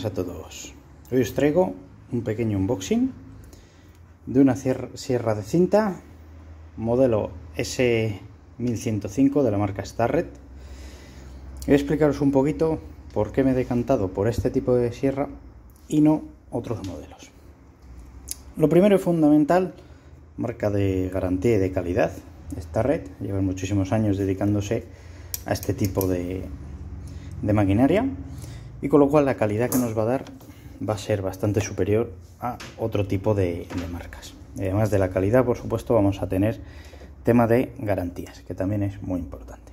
buenas a todos. Hoy os traigo un pequeño unboxing de una sierra de cinta modelo S1105 de la marca Starret. Voy a explicaros un poquito por qué me he decantado por este tipo de sierra y no otros modelos. Lo primero y fundamental, marca de garantía y de calidad. Starret lleva muchísimos años dedicándose a este tipo de maquinaria y con lo cual la calidad que nos va a dar va a ser bastante superior a otro tipo de, marcas. Además de la calidad, por supuesto, vamos a tener tema de garantías, que también es muy importante.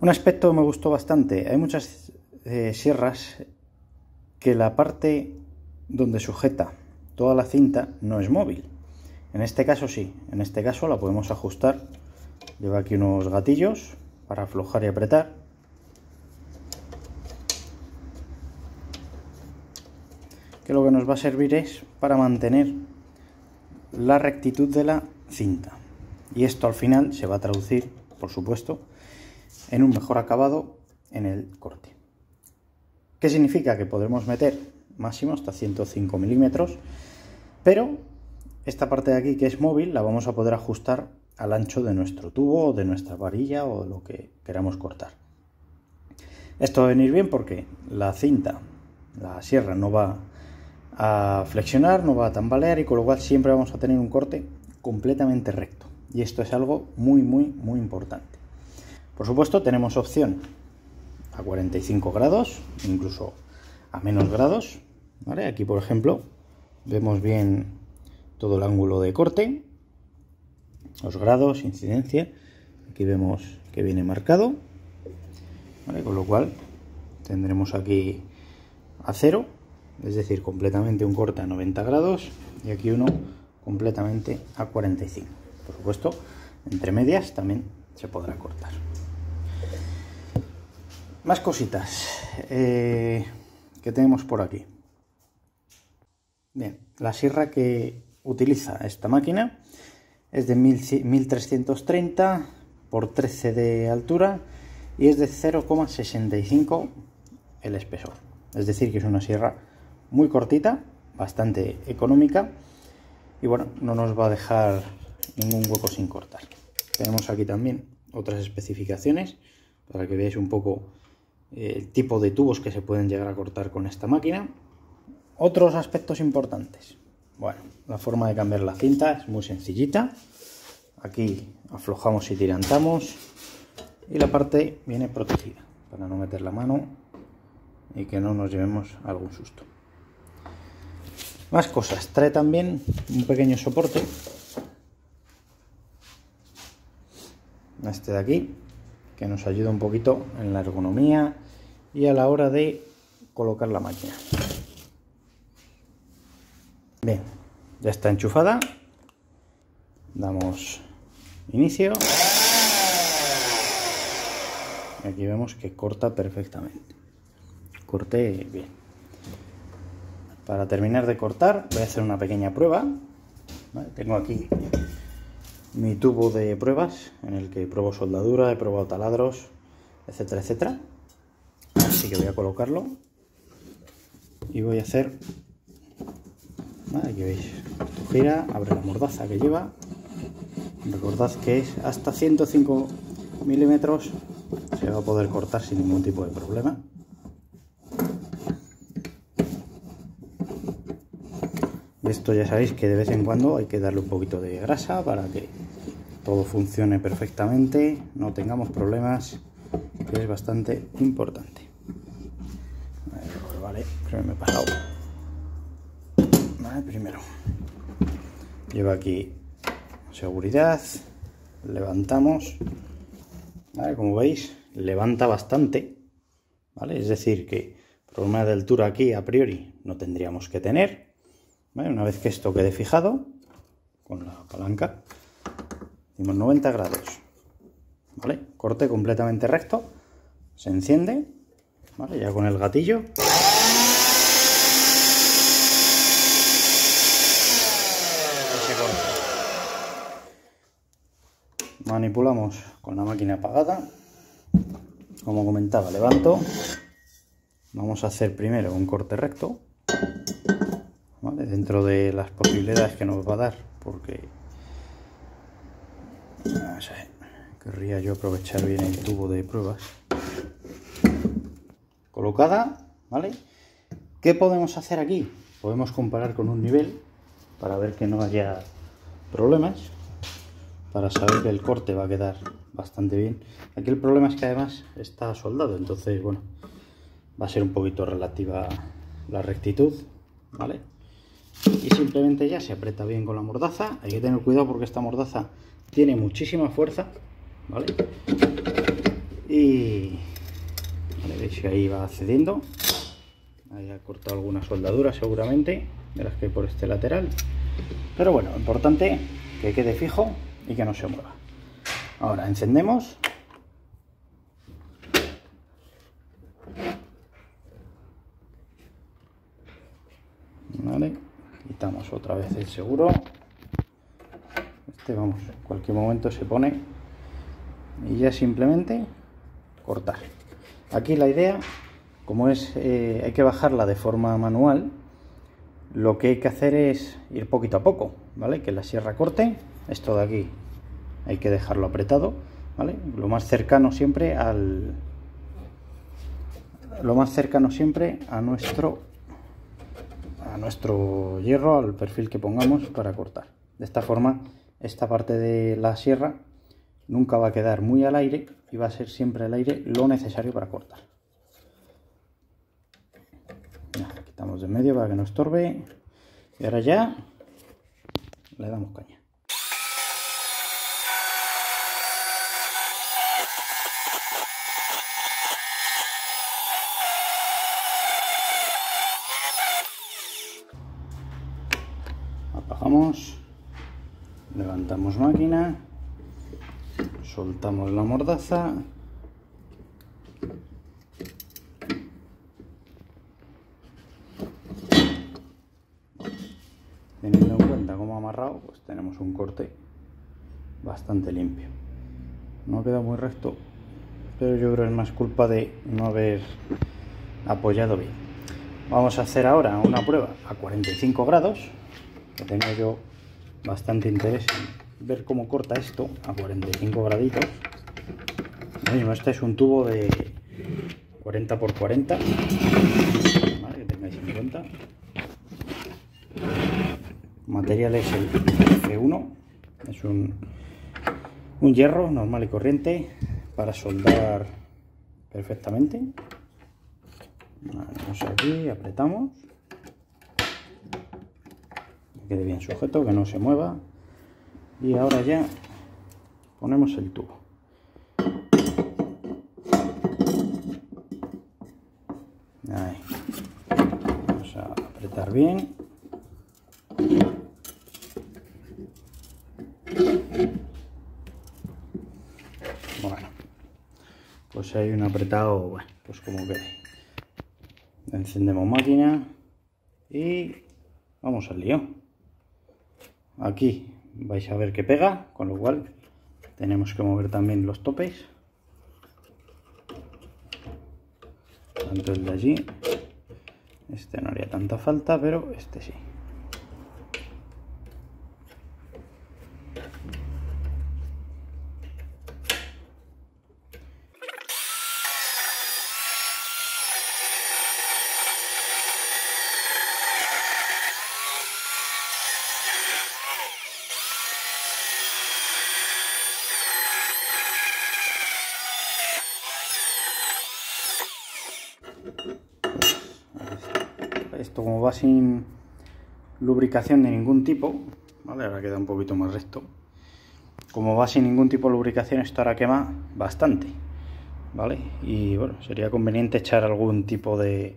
Un aspecto me gustó bastante. Hay muchas eh, sierras que la parte donde sujeta toda la cinta no es móvil. En este caso sí, en este caso la podemos ajustar. Lleva aquí unos gatillos para aflojar y apretar que lo que nos va a servir es para mantener la rectitud de la cinta. Y esto al final se va a traducir, por supuesto, en un mejor acabado en el corte. ¿Qué significa? Que podremos meter máximo hasta 105 milímetros, pero esta parte de aquí que es móvil la vamos a poder ajustar al ancho de nuestro tubo o de nuestra varilla o lo que queramos cortar. Esto va a venir bien porque la cinta, la sierra no va a flexionar, no va a tambalear y con lo cual siempre vamos a tener un corte completamente recto. Y esto es algo muy, muy, muy importante. Por supuesto, tenemos opción a 45 grados, incluso a menos grados. Aquí, por ejemplo, vemos bien todo el ángulo de corte, los grados, incidencia. Aquí vemos que viene marcado. Con lo cual, tendremos aquí a cero es decir, completamente un corte a 90 grados y aquí uno completamente a 45. Por supuesto, entre medias también se podrá cortar. Más cositas eh, que tenemos por aquí. Bien, la sierra que utiliza esta máquina es de 1330 por 13 de altura y es de 0,65 el espesor. Es decir, que es una sierra muy cortita, bastante económica y bueno, no nos va a dejar ningún hueco sin cortar. Tenemos aquí también otras especificaciones para que veáis un poco eh, el tipo de tubos que se pueden llegar a cortar con esta máquina. Otros aspectos importantes. Bueno, la forma de cambiar la cinta es muy sencillita. Aquí aflojamos y tirantamos y la parte viene protegida para no meter la mano y que no nos llevemos algún susto. Más cosas. Trae también un pequeño soporte. Este de aquí, que nos ayuda un poquito en la ergonomía y a la hora de colocar la máquina. Bien, ya está enchufada. Damos inicio. Aquí vemos que corta perfectamente. Corte bien. Para terminar de cortar voy a hacer una pequeña prueba. Tengo aquí mi tubo de pruebas en el que pruebo soldadura, he probado taladros, etcétera, etcétera. Así que voy a colocarlo y voy a hacer, aquí veis, gira, abre la mordaza que lleva. Recordad que es hasta 105 milímetros, se va a poder cortar sin ningún tipo de problema. Esto ya sabéis que de vez en cuando hay que darle un poquito de grasa para que todo funcione perfectamente, no tengamos problemas, que es bastante importante. Vale, que me he pasado. Primero. Lleva aquí seguridad, levantamos, como veis, levanta bastante, ¿vale? Es decir, que problema de altura aquí a priori no tendríamos que tener, una vez que esto quede fijado, con la palanca, decimos 90 grados. ¿Vale? Corte completamente recto, se enciende, ¿vale? Ya con el gatillo. Manipulamos con la máquina apagada. Como comentaba, levanto vamos a hacer primero un corte recto, dentro de las posibilidades que nos va a dar, porque querría yo aprovechar bien el tubo de pruebas. Colocada, ¿vale? ¿Qué podemos hacer aquí? Podemos comparar con un nivel para ver que no haya problemas, para saber que el corte va a quedar bastante bien. Aquí el problema es que además está soldado, entonces, bueno, va a ser un poquito relativa la rectitud, ¿vale? Y simplemente ya se aprieta bien con la mordaza. Hay que tener cuidado porque esta mordaza tiene muchísima fuerza, ¿vale? Y... veis que ahí va cediendo. Ahí ha cortado alguna soldadura seguramente, de las que hay por este lateral. Pero bueno, importante que quede fijo y que no se mueva. Ahora encendemos quitamos otra vez el seguro. Este vamos en cualquier momento se pone. Y ya simplemente cortar. Aquí la idea como es eh, hay que bajarla de forma manual lo que hay que hacer es ir poquito a poco vale que la sierra corte esto de aquí hay que dejarlo apretado vale lo más cercano siempre al lo más cercano siempre a nuestro nuestro hierro, al perfil que pongamos para cortar. De esta forma, esta parte de la sierra nunca va a quedar muy al aire y va a ser siempre al aire lo necesario para cortar. quitamos de medio para que no estorbe. Y ahora ya le damos caña. Levantamos máquina soltamos la mordaza. Teniendo en cuenta cómo amarrado pues tenemos un corte bastante limpio. No queda muy recto pero yo creo que es más culpa de no haber apoyado bien. Vamos a hacer ahora una prueba a 45 grados tengo yo bastante interés ver cómo corta esto a 45 graditos. este es un tubo de 40 por 40 que tengáis en cuenta. Material es el F1, es un, un hierro normal y corriente para soldar perfectamente. Vamos aquí, apretamos quede bien sujeto, que no se mueva. Y ahora ya ponemos el tubo. Vamos a apretar bien. Bueno, pues hay un apretado, bueno, pues como que encendemos máquina y vamos al lío aquí vais a ver que pega con lo cual tenemos que mover también los topes. Tanto el de allí este no haría tanta falta pero este sí sin lubricación de ningún tipo, ¿vale? Ahora queda un poquito más recto. Como va sin ningún tipo de lubricación, esto ahora quema bastante, ¿vale? Y bueno, sería conveniente echar algún tipo de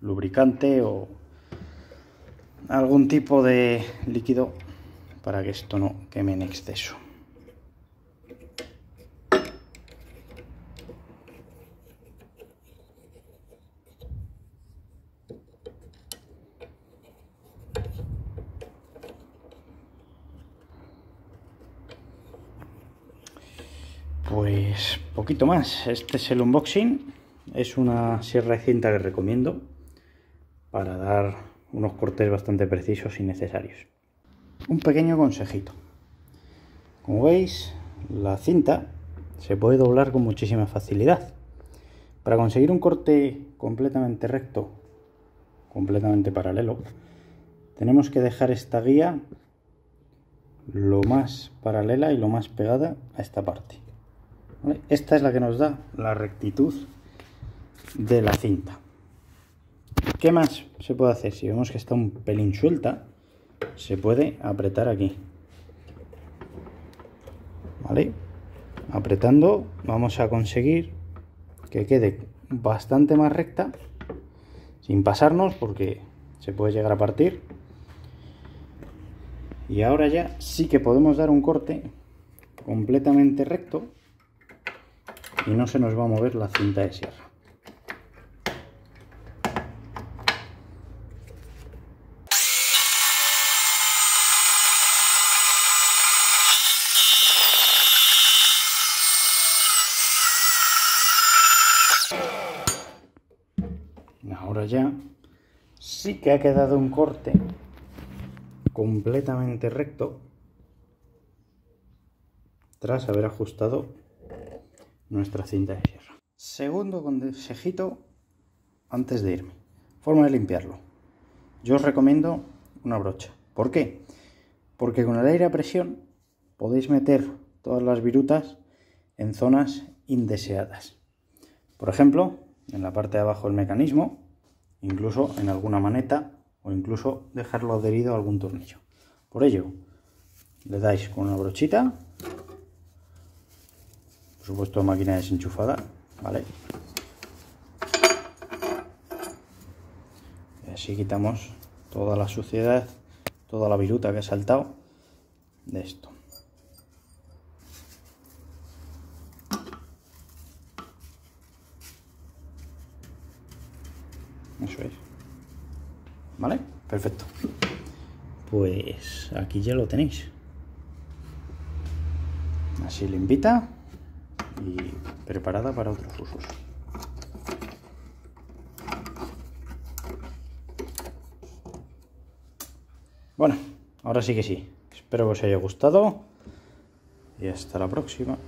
lubricante o algún tipo de líquido para que esto no queme en exceso. Pues poquito más. Este es el unboxing. es una sierra de cinta que recomiendo para dar unos cortes bastante precisos y necesarios. Un pequeño consejito. Como veis, la cinta se puede doblar con muchísima facilidad. Para conseguir un corte completamente recto, completamente paralelo, tenemos que dejar esta guía lo más paralela y lo más pegada a esta parte. Esta es la que nos da la rectitud de la cinta. ¿Qué más se puede hacer? Si vemos que está un pelín suelta, se puede apretar aquí. ¿Vale? Apretando vamos a conseguir que quede bastante más recta, sin pasarnos porque se puede llegar a partir. Y ahora ya sí que podemos dar un corte completamente recto y no se nos va a mover la cinta de sierra. Ahora ya sí que ha quedado un corte completamente recto tras haber ajustado nuestra cinta de sierra. Segundo consejito antes de irme. Forma de limpiarlo. Yo os recomiendo una brocha. ¿Por qué? Porque con el aire a presión podéis meter todas las virutas en zonas indeseadas. Por ejemplo, en la parte de abajo del mecanismo, incluso en alguna maneta o incluso dejarlo adherido a algún tornillo. Por ello, le dais con una brochita por supuesto máquina desenchufada, ¿vale? Y así quitamos toda la suciedad, toda la viruta que ha saltado de esto. Eso es. ¿Vale? Perfecto. Pues aquí ya lo tenéis. Así limpita y preparada para otros usos. Bueno, ahora sí que sí. Espero que os haya gustado y hasta la próxima.